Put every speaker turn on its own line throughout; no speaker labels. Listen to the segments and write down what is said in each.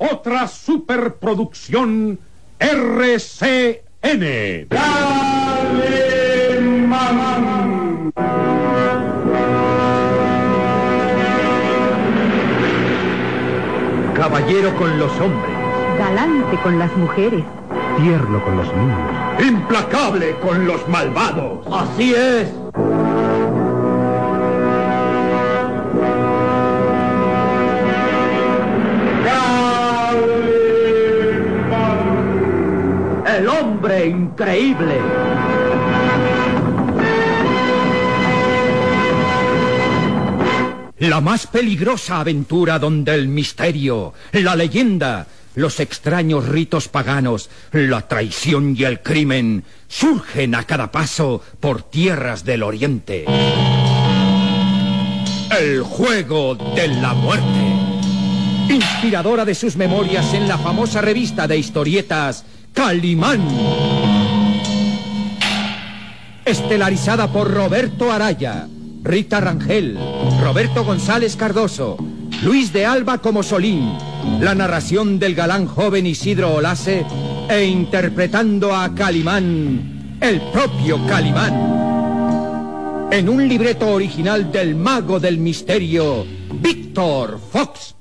otra superproducción RCN.
Caballero con los hombres,
galante con las mujeres,
tierno con los niños.
Implacable con los malvados.
Así es. Increíble.
La más peligrosa aventura donde el misterio, la leyenda, los extraños ritos paganos, la traición y el crimen surgen a cada paso por tierras del oriente. El juego de la muerte. Inspiradora de sus memorias en la famosa revista de historietas Calimán. Estelarizada por Roberto Araya, Rita Rangel, Roberto González Cardoso, Luis de Alba como Solín, la narración del galán joven Isidro Olase e interpretando a Calimán, el propio Calimán. En un libreto original del mago del misterio, Víctor Fox.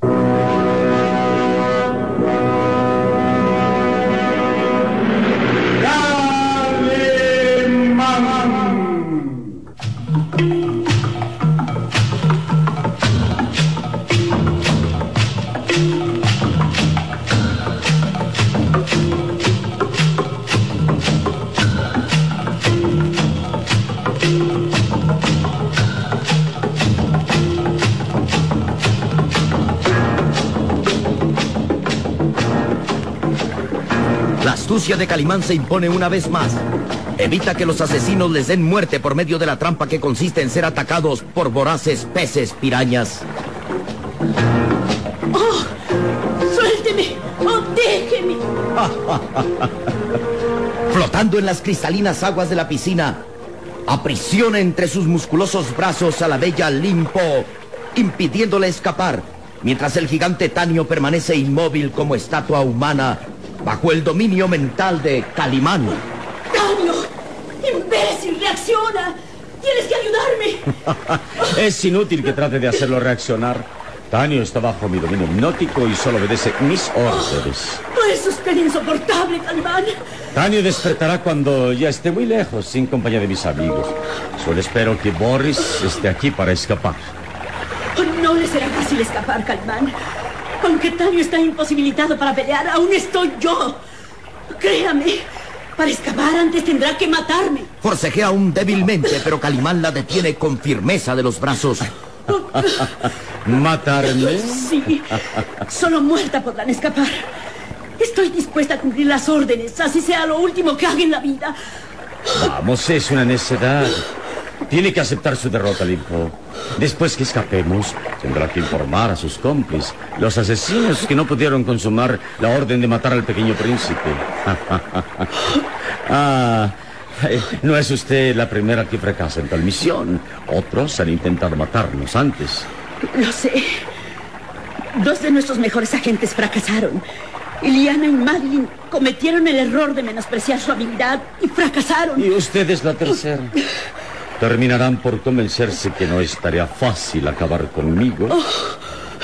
De Calimán se impone una vez más. Evita que los asesinos les den muerte por medio de la trampa que consiste en ser atacados por voraces peces pirañas.
¡Oh! ¡Suélteme! ¡Oh, déjeme!
Flotando en las cristalinas aguas de la piscina, aprisiona entre sus musculosos brazos a la bella Limpo, impidiéndole escapar, mientras el gigante Tanio permanece inmóvil como estatua humana bajo el dominio mental de Calimán.
¡Daño! ¡Imbécil! ¡Reacciona! ¡Tienes que ayudarme!
Es inútil que trate de hacerlo reaccionar. Tanio está bajo mi dominio hipnótico y solo obedece mis órdenes.
¡No es usted insoportable, Calimán!
Tanio despertará cuando ya esté muy lejos, sin compañía de mis amigos. Solo espero que Boris esté aquí para escapar.
No le será fácil escapar, Calimán. Aunque Tanio está imposibilitado para pelear, aún estoy yo. Créame, para escapar antes tendrá que matarme.
Forcejea aún débilmente, pero Calimán la detiene con firmeza de los brazos.
¿Matarme?
Sí, solo muerta podrán escapar. Estoy dispuesta a cumplir las órdenes, así sea lo último que haga en la vida.
Vamos, es una necedad. Tiene que aceptar su derrota, Limpo. Después que escapemos, tendrá que informar a sus cómplices, los asesinos que no pudieron consumar la orden de matar al pequeño príncipe. ah, eh, no es usted la primera que fracasa en tal misión. Otros han intentado matarnos antes.
Lo sé. Dos de nuestros mejores agentes fracasaron. Iliana y Madeline cometieron el error de menospreciar su habilidad y fracasaron.
Y usted es la tercera. Terminarán por convencerse que no es tarea fácil acabar conmigo.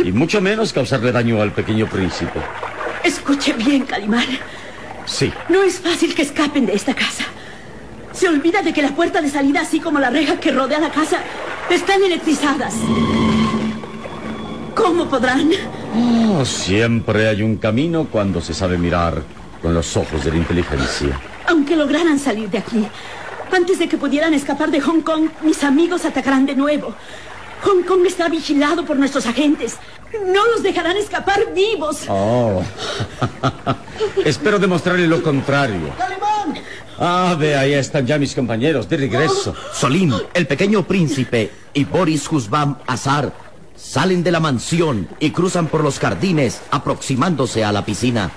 Y mucho menos causarle daño al pequeño príncipe.
Escuche bien, Calimán.
Sí.
No es fácil que escapen de esta casa. Se olvida de que la puerta de salida, así como la reja que rodea la casa, están electrizadas. ¿Cómo podrán?
Oh, siempre hay un camino cuando se sabe mirar con los ojos de la inteligencia.
Aunque lograran salir de aquí, antes de que pudieran escapar de Hong Kong, mis amigos atacarán de nuevo. Hong Kong está vigilado por nuestros agentes. No los dejarán escapar vivos.
Oh. Espero demostrarle lo contrario.
¡Calimán!
Ah, ve, ahí están ya mis compañeros de regreso.
Solín, el pequeño príncipe y Boris Husbam Azar salen de la mansión y cruzan por los jardines aproximándose a la piscina.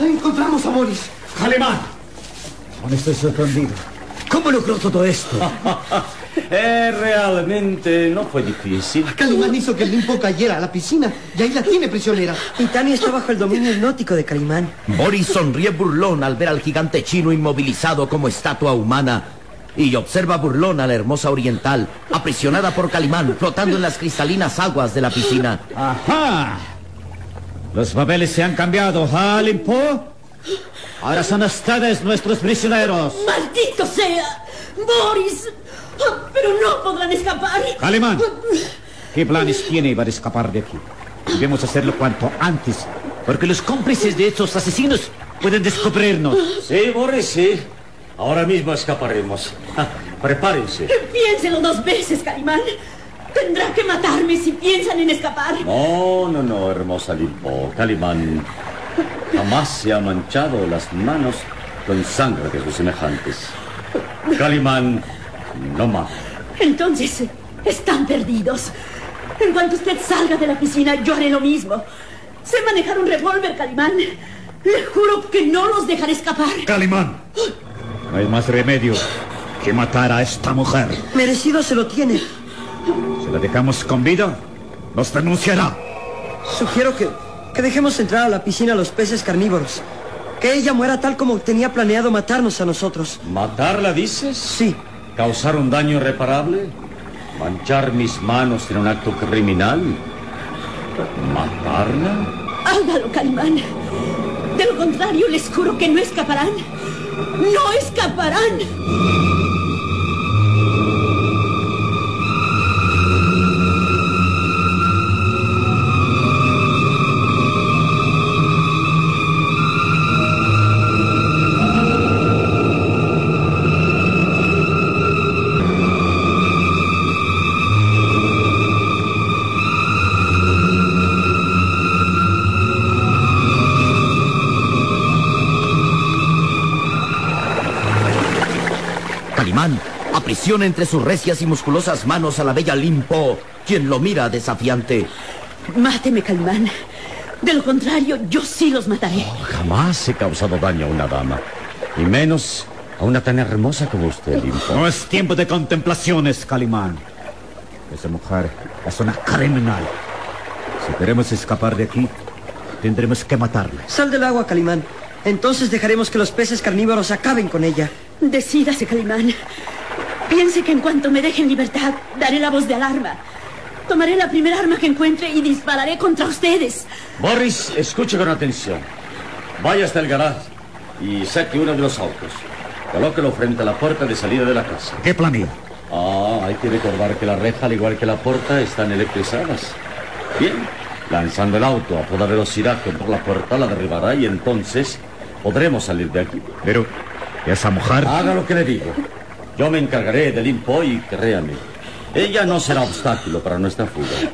Encontramos a Boris.
Alemán.
Aún estoy sorprendido. ¿Cómo logró todo esto?
Eh, realmente no fue difícil.
Calimán hizo que el limpo cayera a la piscina y ahí la tiene prisionera.
Y Tania está bajo el dominio hipnótico de Calimán.
Boris sonríe burlón al ver al gigante chino inmovilizado como estatua humana y observa burlón a la hermosa oriental, aprisionada por Calimán, flotando en las cristalinas aguas de la piscina.
Ajá. Los papeles se han cambiado, ¿ah, Limpo? Ahora son ustedes nuestros prisioneros.
¡Maldito sea! ¡Boris! Oh, pero no podrán escapar.
Calimán, ¿qué planes tiene para escapar de aquí? Debemos hacerlo cuanto antes, porque los cómplices de estos asesinos pueden descubrirnos.
Sí, Boris, sí. Ahora mismo escaparemos. Prepárense.
Piénselo dos veces, Calimán. Tendrán que matarme si piensan en escapar.
No, no, no, hermosa Limpo. Calimán jamás se ha manchado las manos con sangre de sus semejantes. Calimán, no más.
Entonces, están perdidos. En cuanto usted salga de la piscina, yo haré lo mismo. Sé manejar un revólver, Calimán. Le juro que no los dejaré escapar.
Calimán, no hay más remedio que matar a esta mujer.
Merecido se lo tiene.
Si la dejamos con vida, nos denunciará.
Sugiero que, que dejemos entrar a la piscina a los peces carnívoros. Que ella muera tal como tenía planeado matarnos a nosotros.
¿Matarla, dices?
Sí.
¿Causar un daño irreparable? ¿Manchar mis manos en un acto criminal? ¿Matarla?
Hágalo, Calimán. De lo contrario, les juro que no escaparán. ¡No escaparán!
Calimán aprisiona entre sus recias y musculosas manos a la bella Limpo, quien lo mira desafiante.
Máteme, Calimán. De lo contrario, yo sí los mataré.
Jamás he causado daño a una dama. Y menos a una tan hermosa como usted, Limpo.
No es tiempo de contemplaciones, Calimán. Esa mujer es una criminal. Si queremos escapar de aquí, tendremos que matarla.
Sal del agua, Calimán. Entonces dejaremos que los peces carnívoros acaben con ella.
Decídase, Calimán. Piense que en cuanto me dejen libertad, daré la voz de alarma. Tomaré la primera arma que encuentre y dispararé contra ustedes.
Boris, escuche con atención. Vaya hasta el garaje y saque uno de los autos. Colóquelo frente a la puerta de salida de la casa.
¿Qué planea?
Ah, hay que recordar que la reja, al igual que la puerta, están electrizadas. Bien, lanzando el auto a toda velocidad que por la puerta la derribará y entonces podremos salir de aquí.
Pero, esa mujer...
Haga lo que le digo. Yo me encargaré del Limpo y créame, ella no será obstáculo para nuestra fuga.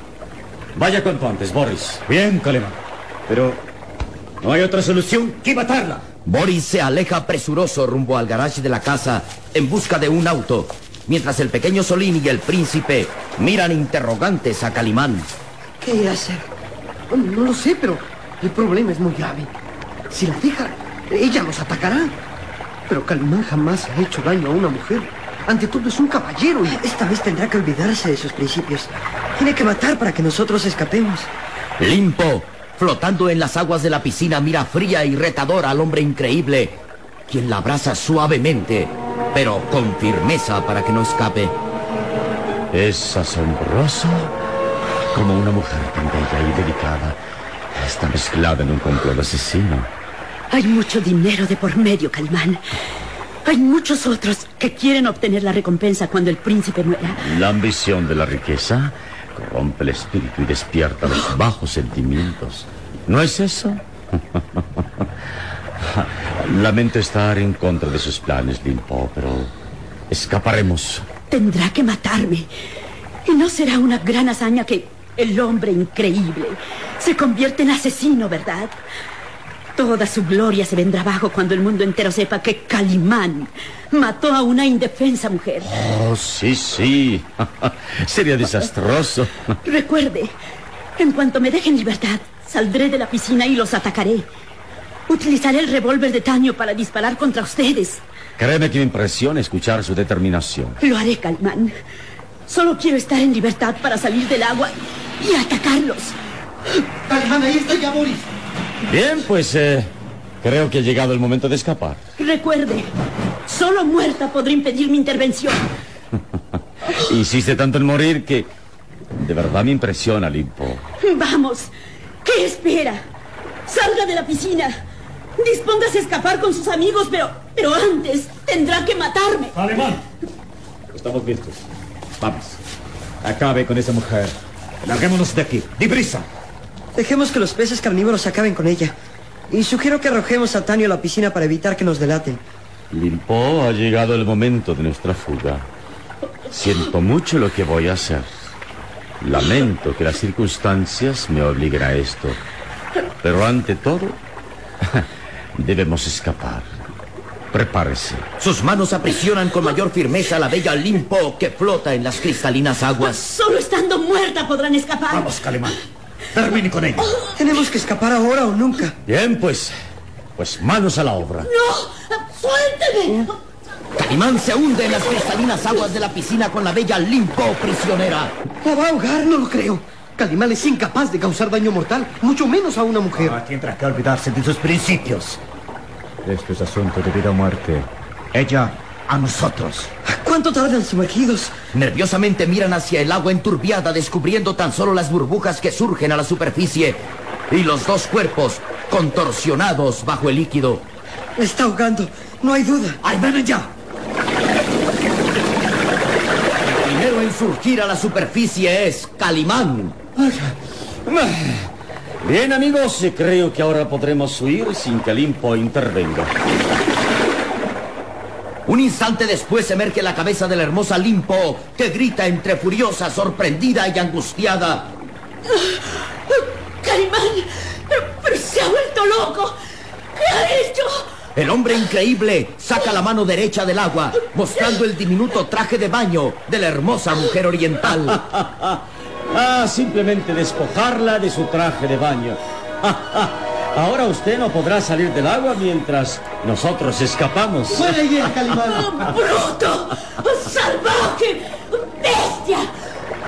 Vaya cuanto antes, Boris.
Bien, Calimán. Pero no hay otra solución que matarla.
Boris se aleja presuroso rumbo al garaje de la casa en busca de un auto, mientras el pequeño Solín y el príncipe miran interrogantes a Calimán.
¿Qué irá a hacer?
No lo sé, pero el problema es muy grave. Si la deja, ella nos atacará. Pero Calimán jamás ha hecho daño a una mujer. Ante todo es un caballero y...
Esta vez tendrá que olvidarse de sus principios. Tiene que matar para que nosotros escapemos.
Limpo, flotando en las aguas de la piscina, mira fría y retadora al hombre increíble, quien la abraza suavemente, pero con firmeza para que no escape.
Es asombroso como una mujer tan bella y delicada está mezclada en un complot asesino.
Hay mucho dinero de por medio, Calimán. Hay muchos otros que quieren obtener la recompensa cuando el príncipe muera.
La ambición de la riqueza corrompe el espíritu y despierta los bajos sentimientos. ¿No es eso? Lamento estar en contra de sus planes, Limpo, pero escaparemos.
Tendrá que matarme. Y no será una gran hazaña que el hombre increíble se convierte en asesino, ¿verdad? Toda su gloria se vendrá abajo cuando el mundo entero sepa que Calimán mató a una indefensa mujer.
Oh, sí, sí. Sería desastroso.
Recuerde, en cuanto me dejen libertad, saldré de la piscina y los atacaré. Utilizaré el revólver de Taño para disparar contra ustedes.
Créeme que me impresiona escuchar su determinación.
Lo haré, Calimán. Solo quiero estar en libertad para salir del agua y atacarlos.
Calimán, ahí está ya Boris.
Bien, pues eh, creo que ha llegado el momento de escapar.
Recuerde, solo muerta podrá impedir mi intervención.
Insiste tanto en morir que de verdad me impresiona, Limpo.
Vamos, ¿qué espera? Salga de la piscina. Dispóngase a escapar con sus amigos, pero, pero antes tendrá que matarme.
Alemán. Estamos listos. Vamos. Acabe con esa mujer. Larguémonos de aquí. ¡Deprisa!
Dejemos que los peces carnívoros acaben con ella. Y sugiero que arrojemos a Tanio a la piscina para evitar que nos delaten.
Limpo, ha llegado el momento de nuestra fuga. Siento mucho lo que voy a hacer. Lamento que las circunstancias me obliguen a esto. Pero ante todo, debemos escapar. Prepárese.
Sus manos aprisionan con mayor firmeza a la bella Limpo que flota en las cristalinas aguas.
Solo estando muerta podrán escapar.
Vamos, Calimán. Termine con ella.
Tenemos que escapar ahora o nunca.
Bien, pues. Pues manos a la obra.
¡No! ¡Suélteme!
Calimán se hunde en las cristalinas aguas de la piscina con la bella Limpo prisionera.
La va a ahogar, no lo creo. Calimán es incapaz de causar daño mortal, mucho menos a una mujer.
Ah, tendrá que olvidarse de sus principios. Esto es asunto de vida o muerte. Ella a nosotros.
¿Cuánto tardan sumergidos?
Nerviosamente miran hacia el agua enturbiada, descubriendo tan solo las burbujas que surgen a la superficie y los dos cuerpos contorsionados bajo el líquido.
Está ahogando, no hay duda.
¡Ahí ven ya! El primero en surgir a la superficie es Calimán.
Bien, amigos, creo que ahora podremos huir sin que Limpo intervenga.
Un instante después emerge la cabeza de la hermosa Limpo, que grita entre furiosa, sorprendida y angustiada.
¡Calimán! Pero, pero se ha vuelto loco. ¿Qué ha hecho?
El hombre increíble saca la mano derecha del agua, mostrando el diminuto traje de baño de la hermosa mujer oriental.
Ah, simplemente despojarla de su traje de baño. Ahora usted no podrá salir del agua mientras nosotros escapamos.
¡Fuera y Calimán!
¡Oh, ¡Bruto! ¡Salvaje! ¡Bestia!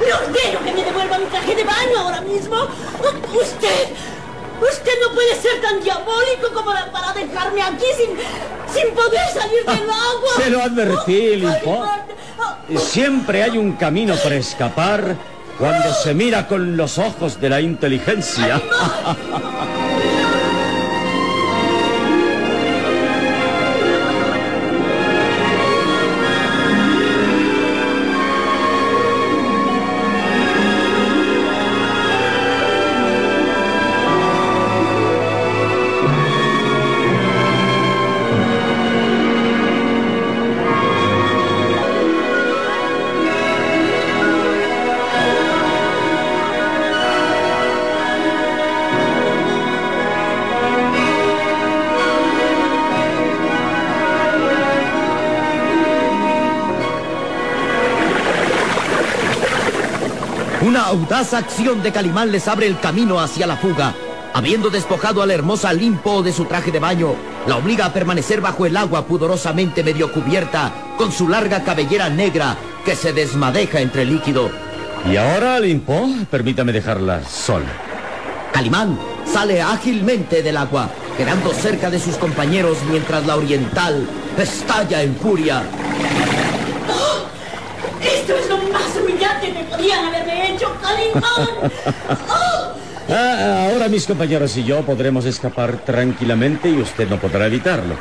Le ordeno que me devuelva mi traje de baño ahora mismo. Usted... Usted no puede ser tan diabólico como la- para dejarme aquí sin, sin poder salir del agua.
Se lo advertí,
Oh,
Limpo.
Calimán.
Siempre hay un camino para escapar cuando se mira con los ojos de la inteligencia.
Audaz acción de Calimán les abre el camino hacia la fuga. Habiendo despojado a la hermosa Limpo de su traje de baño, la obliga a permanecer bajo el agua pudorosamente medio cubierta, con su larga cabellera negra que se desmadeja entre el líquido.
Y ahora, Limpo, permítame dejarla sola.
Calimán sale ágilmente del agua, quedando cerca de sus compañeros mientras la oriental estalla en furia.
Esto es lo más podían haberme hecho, Calimán. ¡Oh!
Ah, ahora mis compañeros y yo podremos escapar tranquilamente y usted no podrá evitarlo.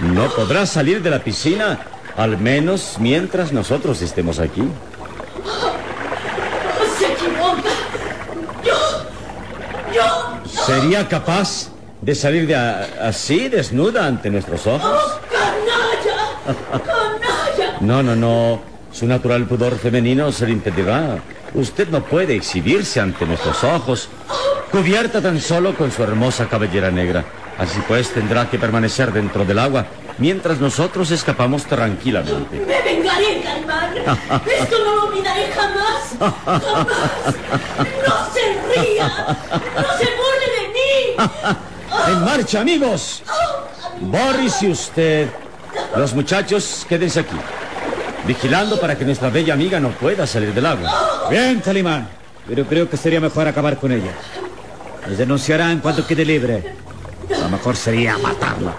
No podrá salir de la piscina, al menos mientras nosotros estemos aquí.
Se equivoca. Yo... Yo...
¿Sería capaz de salir de a- así, desnuda, ante nuestros ojos?
¡Oh, canalla! ¡Canalla!
No, no, no. Su natural pudor femenino se lo impedirá. Usted no puede exhibirse ante nuestros ojos, cubierta tan solo con su hermosa cabellera negra. Así pues, tendrá que permanecer dentro del agua mientras nosotros escapamos tranquilamente.
¡Me vengaré, Calimán! ¡Esto no lo olvidaré jamás! ¡Jamás! ¡No se ría! ¡No se burle de mí!
¡En marcha, amigos! Boris y usted Los muchachos, quédense aquí. Vigilando para que nuestra bella amiga no pueda salir del agua.
Bien, Calimán. Pero creo que sería mejor acabar con ella. Nos denunciará en cuanto quede libre. Lo mejor sería matarla.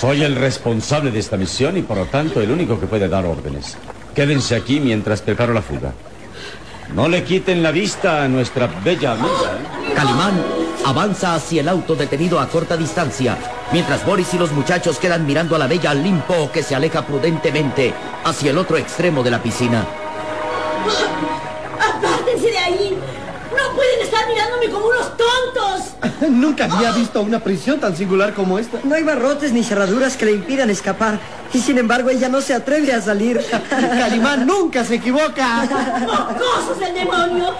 Soy el responsable de esta misión y por lo tanto el único que puede dar órdenes. Quédense aquí mientras preparo la fuga. No le quiten la vista a nuestra bella amiga. ¿eh?
Calimán avanza hacia el auto detenido a corta distancia, mientras Boris y los muchachos quedan mirando a la bella Limpo que se aleja prudentemente hacia el otro extremo de la piscina.
¡Apártense de ahí! ¡No pueden estar mirándome como unos tontos!
Nunca había visto una prisión tan singular como esta.
No hay barrotes ni cerraduras que le impidan escapar. Y sin embargo ella no se atreve a salir.
Calimán nunca se equivoca.
¡Mocosos del demonio!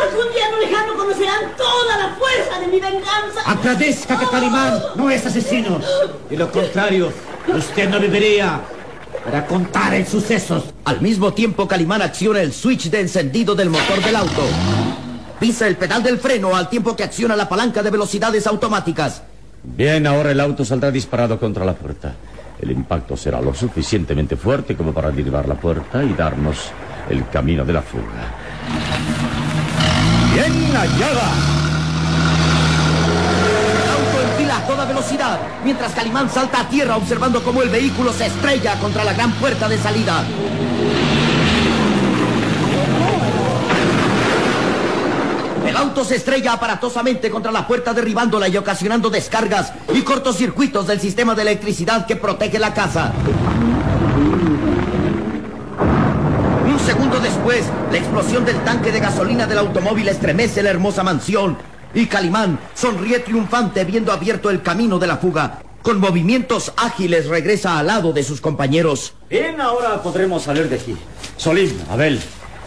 Algún día no lejano conocerán toda la fuerza de mi venganza.
Agradezca que Calimán no es asesino. De lo contrario, usted no viviría para contar el sucesos.
Al mismo tiempo, Calimán acciona el switch de encendido del motor del auto. Pisa el pedal del freno al tiempo que acciona la palanca de velocidades automáticas.
Bien, ahora el auto saldrá disparado contra la puerta. El impacto será lo suficientemente fuerte como para derribar la puerta y darnos el camino de la fuga.
¡Bien hallada!
El auto enfila a toda velocidad, mientras Calimán salta a tierra observando cómo el vehículo se estrella contra la gran puerta de salida. El auto se estrella aparatosamente contra la puerta derribándola y ocasionando descargas y cortocircuitos del sistema de electricidad que protege la casa. Segundo después, la explosión del tanque de gasolina del automóvil estremece la hermosa mansión y Calimán sonríe triunfante viendo abierto el camino de la fuga. Con movimientos ágiles regresa al lado de sus compañeros.
Bien, ahora podremos salir de aquí. Solim, Abel,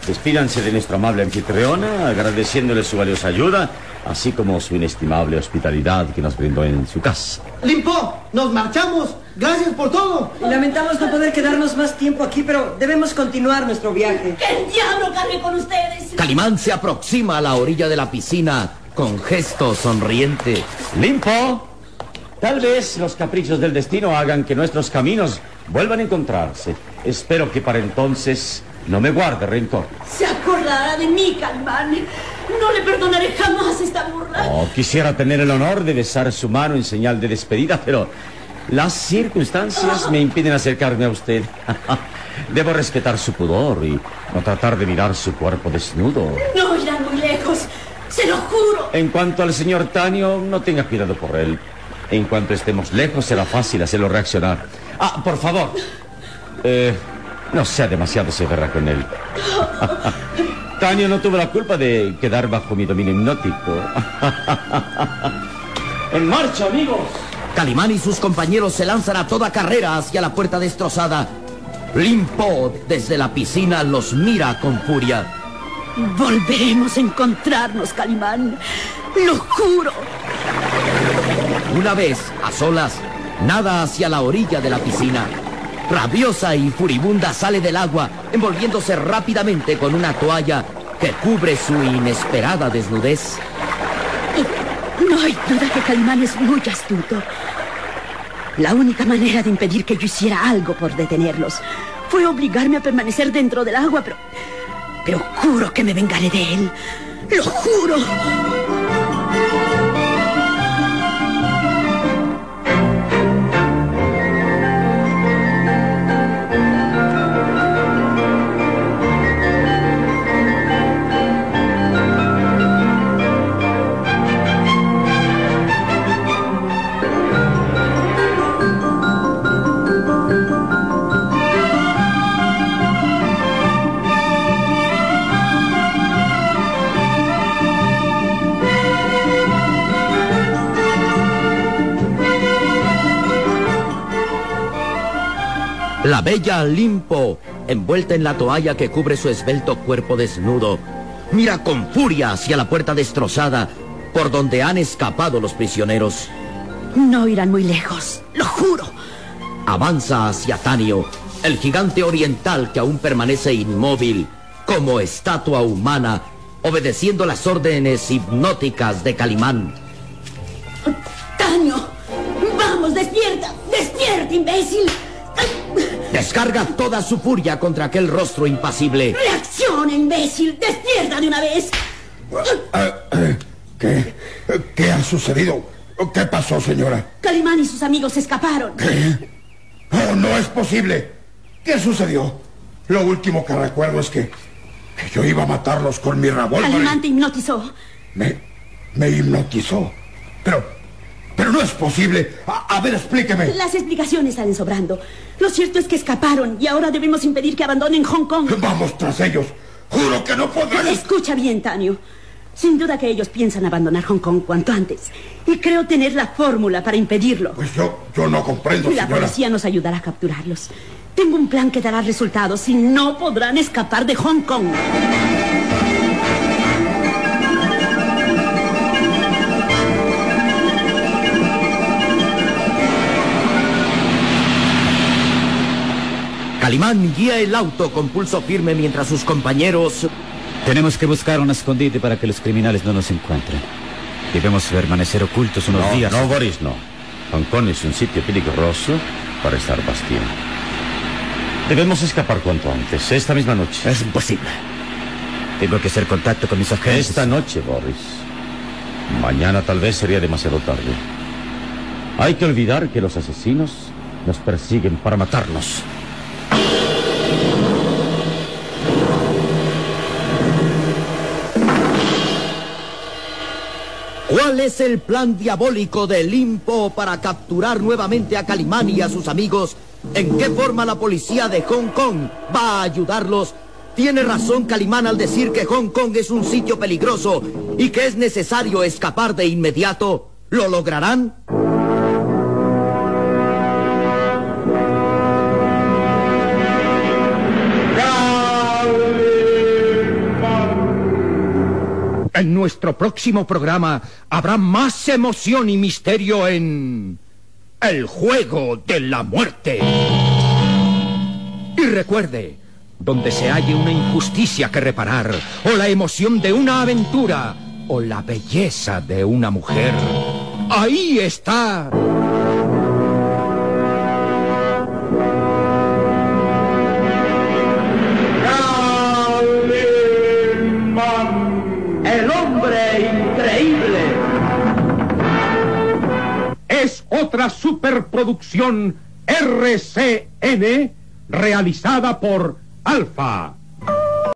despídanse de nuestra amable anfitriona, agradeciéndole su valiosa ayuda, así como su inestimable hospitalidad que nos brindó en su casa.
Limpo, nos marchamos. Gracias por todo.
Y lamentamos no poder quedarnos más tiempo aquí, pero debemos continuar nuestro viaje.
¡Que el diablo cargue con ustedes!
Calimán se aproxima a la orilla de la piscina con gesto sonriente.
Limpo, tal vez los caprichos del destino hagan que nuestros caminos vuelvan a encontrarse. Espero que para entonces no me guarde rencor.
Se acordará de mí, Calimán. No le perdonaré jamás esta burla.
Oh, quisiera tener el honor de besar su mano en señal de despedida, pero las circunstancias me impiden acercarme a usted. Debo respetar su pudor y no tratar de mirar su cuerpo desnudo.
No irán muy lejos. Se lo juro.
En cuanto al señor Tanio, no tenga cuidado por él. En cuanto estemos lejos, será fácil hacerlo reaccionar. Ah, por favor. Eh, no sea demasiado severa con él. Tanio no tuvo la culpa de quedar bajo mi dominio hipnótico. ¡En marcha, amigos!
Calimán y sus compañeros se lanzan a toda carrera hacia la puerta destrozada. Limpo desde la piscina los mira con furia.
Volveremos a encontrarnos, Calimán. Lo juro.
Una vez, a solas, nada hacia la orilla de la piscina. Rabiosa y furibunda sale del agua, envolviéndose rápidamente con una toalla que cubre su inesperada desnudez.
No hay duda que Calimán es muy astuto. La única manera de impedir que yo hiciera algo por detenerlos fue obligarme a permanecer dentro del agua, pero... Pero juro que me vengaré de él. ¡Lo juro!
La bella Limpo, envuelta en la toalla que cubre su esbelto cuerpo desnudo, mira con furia hacia la puerta destrozada por donde han escapado los prisioneros.
No irán muy lejos, lo juro.
Avanza hacia Tanio, el gigante oriental que aún permanece inmóvil, como estatua humana, obedeciendo las órdenes hipnóticas de Calimán.
Tanio, vamos, despierta, despierta, imbécil.
Descarga toda su furia contra aquel rostro impasible.
¡Reacciona, imbécil! ¡Despierta de una vez!
¿Qué? ¿Qué ha sucedido? ¿Qué pasó, señora?
Calimán y sus amigos escaparon.
Oh, no es posible. ¿Qué sucedió? Lo último que recuerdo es que, que yo iba a matarlos con mi revólver.
Calimán te hipnotizó.
Me, me hipnotizó. Pero, pero no es posible. A, a ver, explíqueme.
Las explicaciones salen sobrando. Lo cierto es que escaparon y ahora debemos impedir que abandonen Hong Kong.
Vamos tras ellos. Juro que no podrán.
Escucha bien, Tanio. Sin duda que ellos piensan abandonar Hong Kong cuanto antes. Y creo tener la fórmula para impedirlo.
Pues yo, yo no comprendo,
La
señora.
policía nos ayudará a capturarlos. Tengo un plan que dará resultados y no podrán escapar de Hong Kong.
Calimán guía el auto con pulso firme mientras sus compañeros...
Tenemos que buscar un escondite para que los criminales no nos encuentren. Debemos permanecer ocultos unos
No,
días.
no, Boris, no. Hong Kong es un sitio peligroso para estar bastión. Debemos escapar cuanto antes, esta misma noche.
Es imposible.
Tengo que hacer contacto con mis agentes.
Esta noche, Boris. Mañana tal vez sería demasiado tarde. Hay que olvidar que los asesinos nos persiguen para matarnos.
¿Cuál es el plan diabólico de Limpo para capturar nuevamente a Calimán y a sus amigos? ¿En qué forma la policía de Hong Kong va a ayudarlos? ¿Tiene razón Calimán al decir que Hong Kong es un sitio peligroso y que es necesario escapar de inmediato? ¿Lo lograrán?
En nuestro próximo programa habrá más emoción y misterio en... El juego de la muerte. Y recuerde, donde se halle una injusticia que reparar, o la emoción de una aventura, o la belleza de una mujer, ahí está.
Superproducción RCN realizada por Alfa.